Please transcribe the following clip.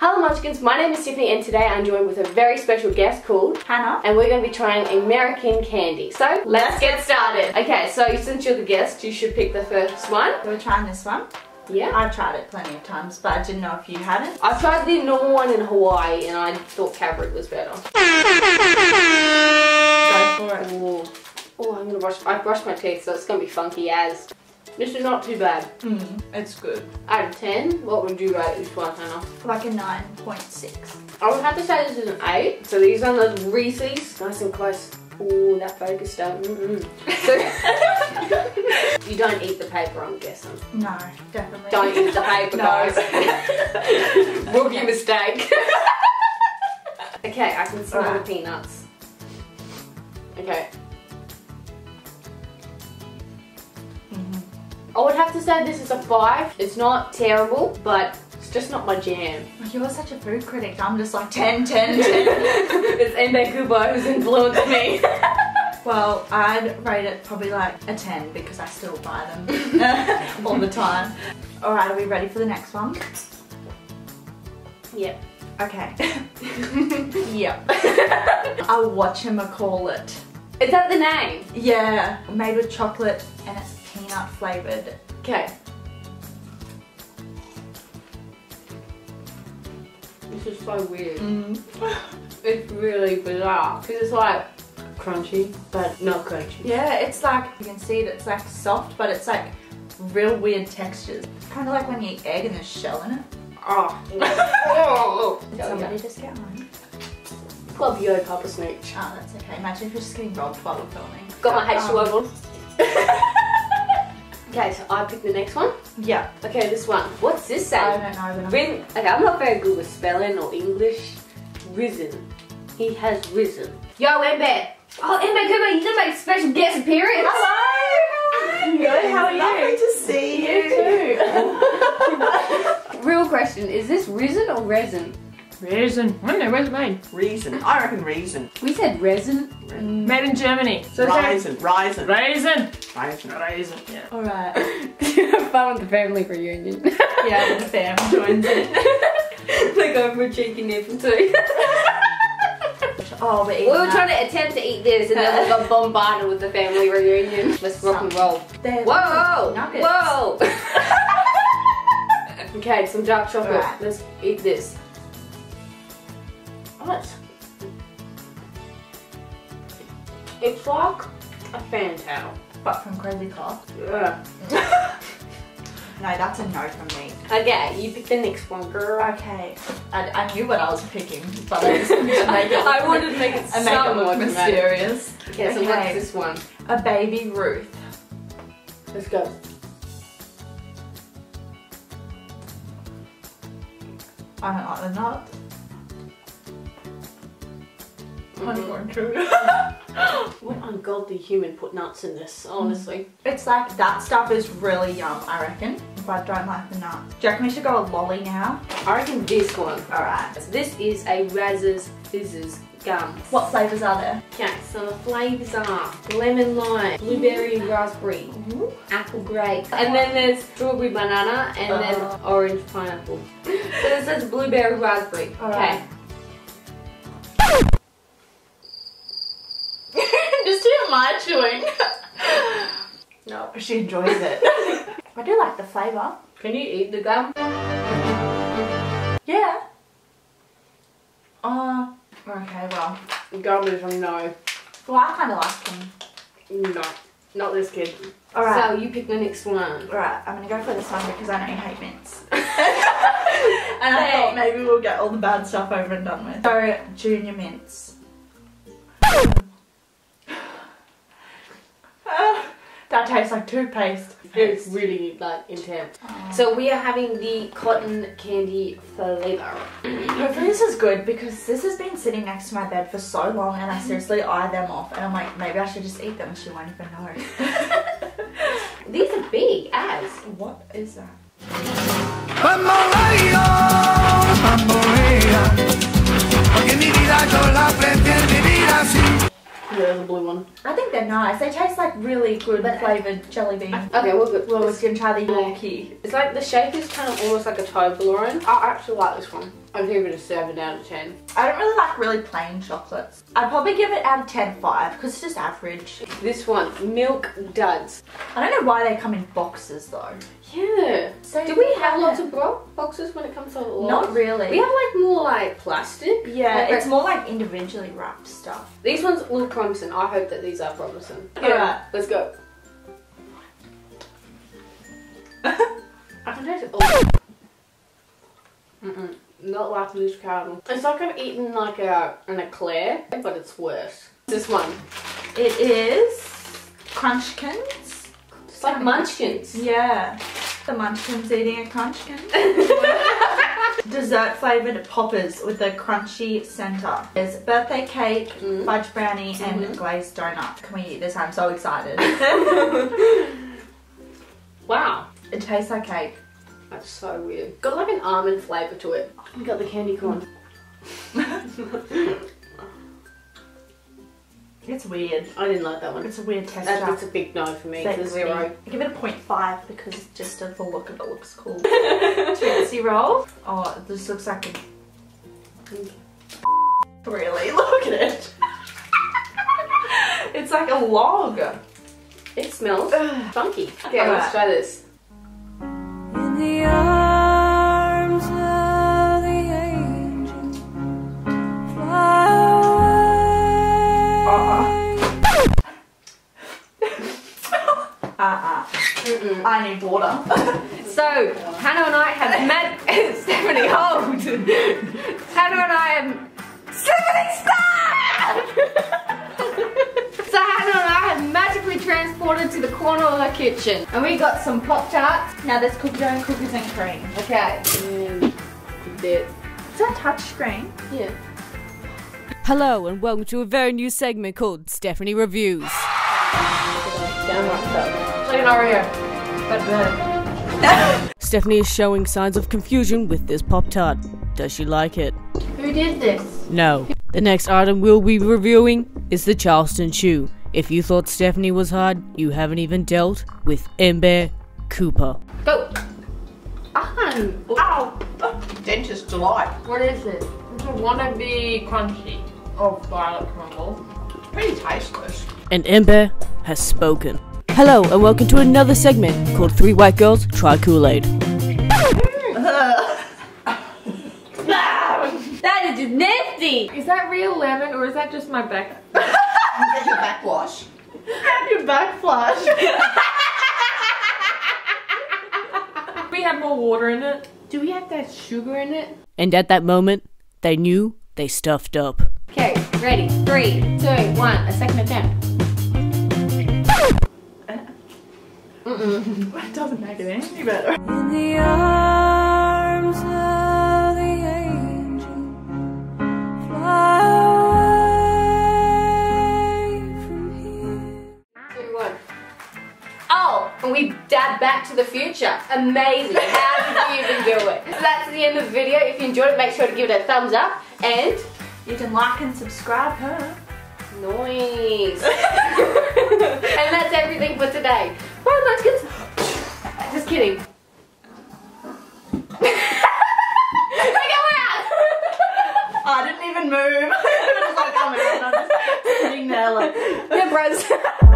Hello Munchkins, my name is Tiffany and today I'm joined with a very special guest called Hannah. and we're going to be trying American candy. So let's get started. Okay, so since you're the guest, you should pick the first one. We're trying this one. Yeah. I've tried it plenty of times, but I didn't know if you hadn't. I tried the normal one in Hawaii and I thought Cadbury was better. Go for it. Ooh. Oh, I'm gonna brush. I brushed my teeth, so it's gonna be funky as. This is not too bad. Mm, it's good. Out of 10, what would you rate this one, Hannah? Like a 9.6. I would have to say this is an 8. So these are the Reese's. Nice and close. Ooh, that focus done. Mm -mm. So, you don't eat the paper, I'm guessing. No, definitely. Don't eat the paper, No. guys. Rookie mistake. okay, I can smell Alright. the peanuts. Okay. I would have to say this is a 5. It's not terrible, but it's just not my jam. Oh, You're such a food critic. I'm just like 10, 10, 10. it's Ende Kubo who's influenced me. well, I'd rate it probably like a 10 because I still buy them all the time. Alright, are we ready for the next one? Yep. Okay. yep. I'll watch him call it. Is that the name? Yeah, made with chocolate and it's peanut flavored. Okay. This is so weird. Mm. It's really bizarre. Because it's like crunchy, but not crunchy. Yeah, it's like, you can see it, it's like soft, but it's like real weird textures. Kind of like when you eat egg and there's shell in it. Oh. oh. Did somebody just get mine? Love you, Papa Smooch. Oh, that's okay. Imagine if we're just getting robbed while we're filming. Got my H2O Um, on. okay, so I pick the next one. Yeah. Okay, this one. What's this I don't know, but I'm... Rin- okay, I'm not very good with spelling or English. Risen. He has risen. Yo, Embe. Oh, Embe Kubo, you did make a special guest appearance. Hello! Good, how are you? Lovely to see you. too. Real question, is this risen or resin? Resin. I don't know, where's it made? Reason. I reckon reason. We said resin. Made in Germany. So it's Raisin. Raisin. Raisin. Raisin. Raisin, yeah. Alright. Have fun with the family reunion. Yeah, the fam joins in. they go for a cheeky nip and two. Oh, we're we were that. trying to attempt to eat this and then we got bombarded with the family reunion. Let's rock and roll. They're Whoa! nuggets. Whoa! okay, some dark chocolate. Alright. Let's eat this. Oh, it's, like a Fantale. But from Crazy Clark's. Yeah. No, that's a no from me. Okay, you pick the next one, girl. Okay. I, I knew what I was picking, but I just wanted to make it I wanted to make it and make it more look mysterious. Okay, so Okay. what's this one? A baby Ruth. Let's go. I don't like the nut. Honeycomb sugar. What ungodly human put nuts in this, honestly? It's like that stuff is really yum, I reckon. But I don't like the nut. Do you reckon we should go a lolly now? I reckon this one. Alright. So this is a Razzers Fizzers gum. What flavours are there? Okay, so the flavours are lemon lime, blueberry raspberry, apple grape, and then there's strawberry banana, and Uh. then orange pineapple. so this says blueberry raspberry. Okay. Alright. Chewing. No. She enjoys it. I do like the flavour. Can you eat the gum? Yeah. Uh, okay, well. Gum is a no. Well, I kind of like them. No. Not this kid. Alright. So you pick the next one. Alright, I'm gonna go for this one because I know you hate mints. and I thought maybe we'll get all the bad stuff over and done with. So, junior mints. Tastes like toothpaste. It's really like intense. Oh. So we are having the cotton candy flavor. Hopefully this is good because this has been sitting next to my bed for so long and I mm-hmm. seriously eye them off and I'm like, maybe I should just eat them and she won't even know. These are big as. what is that? Yeah, the blue one. I think they're nice. They taste like really good flavoured jelly beans. Okay, we're good. Well, we're gonna try the Yorkie. It's like the shape is kind of almost like a Toblerone. I actually like this one. I'd give it a 7 out of 10. I don't really like really plain chocolates. I'd probably give it out of 10 5 because it's just average. This one, Milk Duds. I don't know why they come in boxes though. Yeah. So Do we have lots of bro- boxes when it comes to laws? Not really. We have like more like plastic. yeah, Like, it's more like individually wrapped stuff. These ones look promising. I hope that these are promising. Alright. let's go. I can taste it. Oh. Mm-mm. Not like loose caramel. It's like I've eaten like a an eclair, but it's worse. This one. It is Crunchkins. It's like munchkins. Yeah. The munchkins eating a crunchkin. Dessert flavored poppers with a crunchy center. There's birthday cake, Mm. fudge brownie, and glazed donut. Can we eat this? I'm so excited. Wow. it tastes like cake. That's so weird. Got like an almond flavour to it. We got the candy corn. It's weird. I didn't like that one. It's a weird texture. That, that's a big no for me. It's a zero. I give it a 0.5 because just of the look of it looks cool. Tootsie roll. Oh, this looks like a... Really? Look at it. it's like a log. It smells funky. Okay, let's try this. Transported to the corner of the kitchen, and we got some pop tarts. now there's cookie dough and cookies and cream. Okay. And that, Is that touch screen? yeah. Hello and welcome to a very new segment called Stefanie Reviews. Downright stuff. Like an Oreo. But burnt. Uh, Stefanie is showing signs of confusion with this Pop Tart. Does she like it? Who did this? No. The next item we'll be reviewing is the Charleston Chew. If you thought Stefanie was hard, you haven't even dealt with Ember Cooper. Go. Um, Ow! Dentist delight. what is it? It's a wannabe crunchy of violet crumble. It's Pretty tasteless. And Ember has spoken. Hello and welcome to another segment called Three White Girls Try Kool-Aid. That is just nasty. Is that real lemon or is that just my back? Get your backwash. Have your back flush. We have more water in it. Do we have that sugar in it? And at that moment, they knew they stuffed up. Okay, ready. Three, two, one. A second attempt. It doesn't make it any better. Back to the future. Amazing. How did you even do it? So that's the end of the video. If you enjoyed it, make sure to give it a thumbs up. And You can like and subscribe her. noise. and that's everything for today. Bye, munchkins. Just kidding. We're going out. I didn't even move. it was like, oh my god, I'm just sitting there like. Yeah, bros.